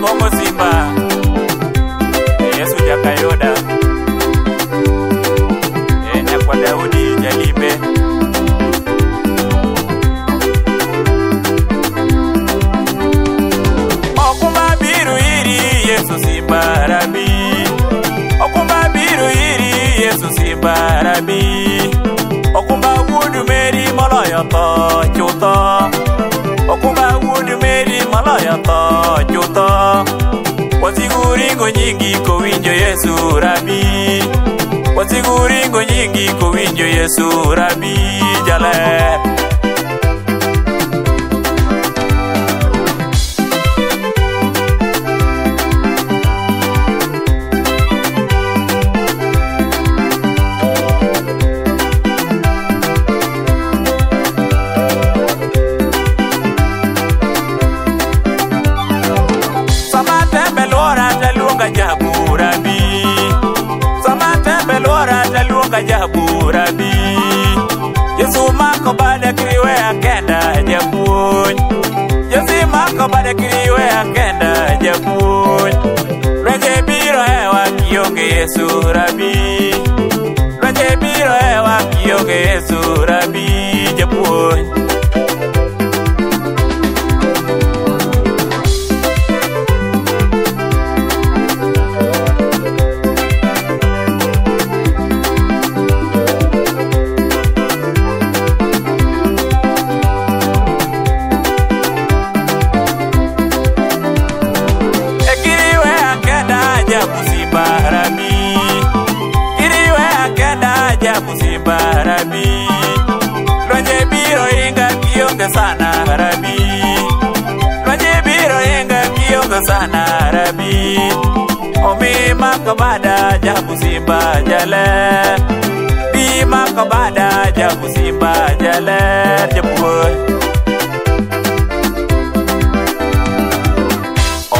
bongo simba yesu jakayuda e eh, nyakwa daudi jalimbe okumba iri yesu simba rabi okumba biro iri yesu simba rabi okumba wuodu meri moloyo tho chutho okumba wuodu meri moloyo tho chutho wasigu ringo nyingi kowinjo yesu rabi. Wasigu ringo nyingi kowinjo yesu rabi jaler taluonga jabura bi. Sama tembe luora taluonga jabura bi. Yesu mako bade kriwe akenda japuonj. Yesu mako bade kriwe akenda japuonj. Lwenje biro ewa kionge yesu rabi. Lwenje biro ewa kionge yesu rabi sana rabi Lwaje biro yenga kiyonga sana rabi Omi makabada jabu simba jale. Bi makabada jabu simba jale. Jabu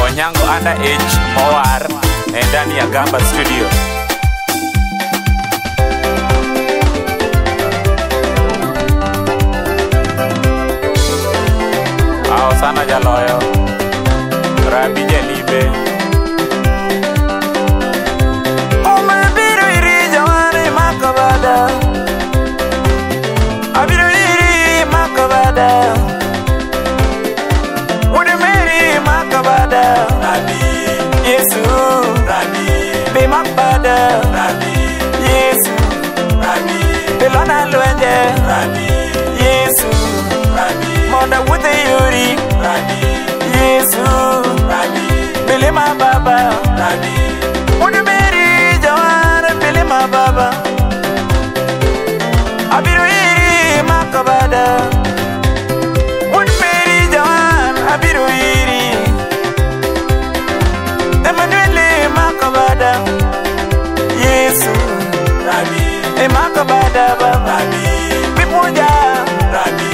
Onyango anda age mowar Endani Agamba Gamba Studio. Sana jaloyo. Rabi Jalibe Umebiro iri jawani makabada Abiro iri makabada Mary Makabada Rabi Yesu. Rabi Be Makbada Rabi Yesu. Rabi Belona Luenje Rabi Yesu. Rabi Monda Rabi Yesu Rabi Belema Baba Rabi Wuod Mary Jawana Belema Baba Abiru Iri Makabada Wuod Mary Jawan abiruiri, Emmanuel Makabada Yesu E Makabada Baba Bipuja Rabi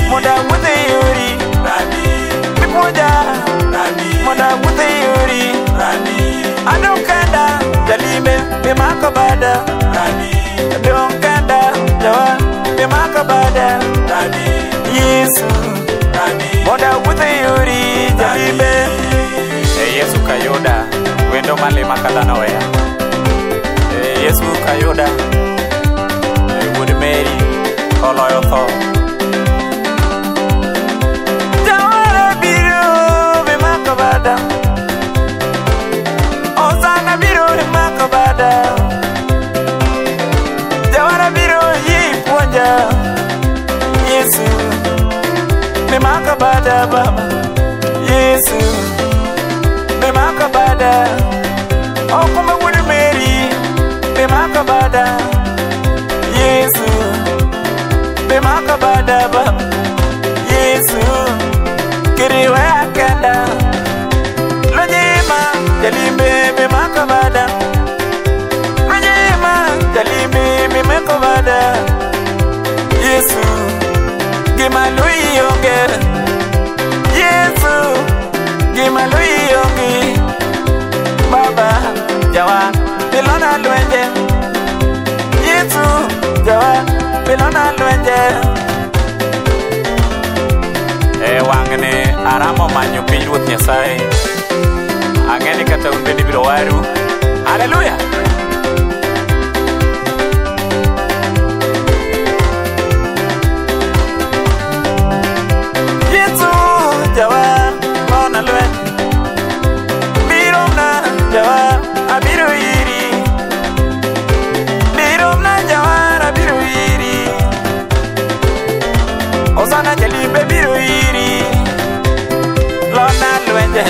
Rabi Moda Wute Yuri Rabi Adokanda Jalime Makabada Rabi Adokanda Jawan E Makabada Rabi Yesu. Wute Yuri Jalime. E Yesu Kayuda Wendo malima kadhano weya E Yesu Kayuda E Wuod Mary oloyo tho be makabada baba Yesu. Be makabada Okume Wuod Mary be makabada Yesu. Be makabada baba Yesu. Kiriwe akenda. Lojima jalimbe be makabada Lojima yonge Yesu gima lui yonge Baba jawa pilona lwenje Yesu jawa pilona lwenje e wang'ne aramo manyo pinyruoth nyasaye ang'e ni kata un bende biro waru haleluya